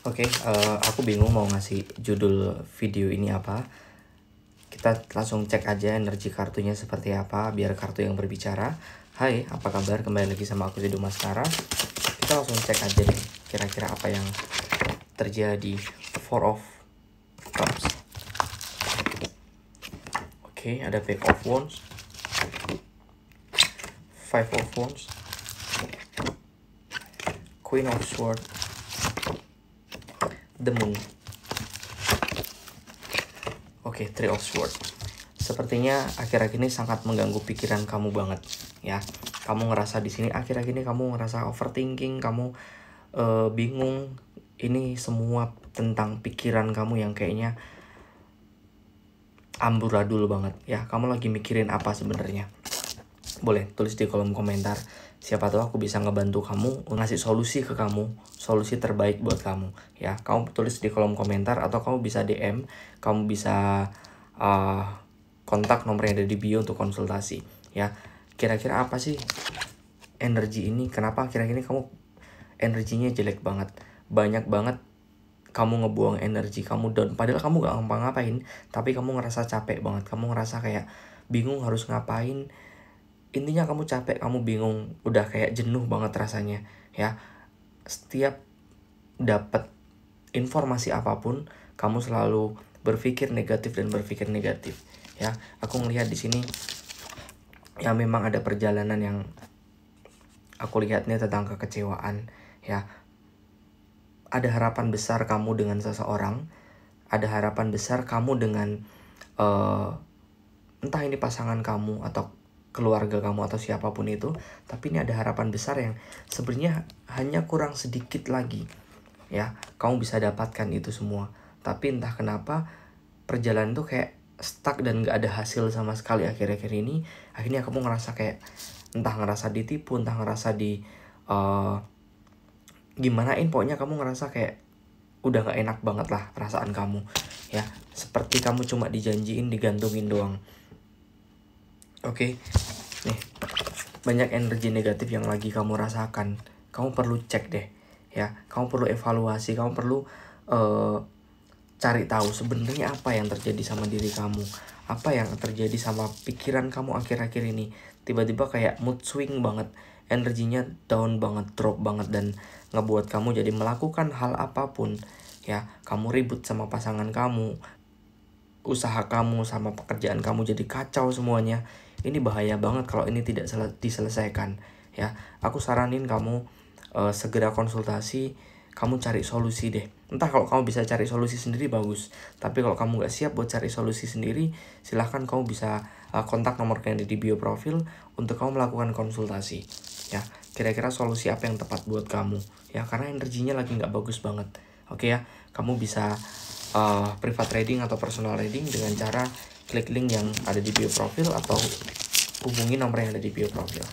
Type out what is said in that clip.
Oke, eh, aku bingung mau ngasih judul video ini apa. Kita langsung cek aja energi kartunya seperti apa, biar kartu yang berbicara. Hai, apa kabar? Kembali lagi sama aku Zidu Maskara. Kita langsung cek aja deh, kira-kira apa yang terjadi. Four of Cups. Oke, ada Pack of Wands. Five of Wands. Queen of Swords. The Moon. Oke, Three of Swords. Sepertinya akhir-akhir ini sangat mengganggu pikiran kamu banget, ya. Kamu ngerasa di sini akhir-akhir ini kamu ngerasa overthinking, kamu uh, bingung. Ini semua tentang pikiran kamu yang kayaknya amburadul banget, ya. Kamu lagi mikirin apa sebenarnya? Boleh tulis di kolom komentar. Siapa tahu aku bisa ngebantu kamu ngasih solusi ke kamu solusi terbaik buat kamu ya. Kamu tulis di kolom komentar atau kamu bisa DM kamu bisa uh, kontak nomor yang ada di bio untuk konsultasi ya. Kira-kira apa sih energi ini? Kenapa kira-kira ini kamu energinya jelek banget? Banyak banget kamu ngebuang energi kamu down. Padahal kamu gak ngapa-ngapain tapi kamu ngerasa capek banget. Kamu ngerasa kayak bingung harus ngapain intinya kamu capek kamu bingung udah kayak jenuh banget rasanya ya. Setiap dapat informasi apa pun kamu selalu berpikir negatif dan berpikir negatif ya. Aku ngelihat di sini ya memang ada perjalanan yang aku lihatnya tentang kekecewaan ya. Ada harapan besar kamu dengan seseorang ada harapan besar kamu dengan uh, entah ini pasangan kamu atau keluarga kamu atau siapa pun itu tapi ini ada harapan besar yang sebenarnya hanya kurang sedikit lagi ya. Kamu bisa dapatkan itu semua. Tapi entah kenapa perjalanan tuh kayak stuck dan gak ada hasil sama sekali akhir-akhir ini. Akhirnya kamu ngerasa kayak entah ngerasa ditipu entah ngerasa di uh, gimanain. Pokoknya kamu ngerasa kayak udah gak enak banget lah perasaan kamu ya. Seperti kamu cuma dijanjiin digantungin doang Oke, okay. nih banyak energi negatif yang lagi kamu rasakan. Kamu perlu cek deh, ya. Kamu perlu evaluasi, kamu perlu uh, cari tahu sebenarnya apa yang terjadi sama diri kamu, apa yang terjadi sama pikiran kamu akhir-akhir ini. Tiba-tiba kayak mood swing banget, energinya down banget, drop banget dan ngebuat kamu jadi melakukan hal apa pun, ya. Kamu ribut sama pasangan kamu, usaha kamu sama pekerjaan kamu jadi kacau semuanya ini bahaya banget kalau ini tidak diselesaikan ya. Aku saranin kamu uh, segera konsultasi kamu cari solusi deh. Entah kalau kamu bisa cari solusi sendiri bagus. Tapi kalau kamu nggak siap buat cari solusi sendiri silahkan kamu bisa uh, kontak nomor yang di bio profil untuk kamu melakukan konsultasi ya. Kira-kira solusi apa yang tepat buat kamu ya. Karena energinya lagi nggak bagus banget oke ya. Kamu bisa uh, private trading atau personal trading dengan cara klik link yang ada di bio profil atau hubungi nomor yang ada di bio profil.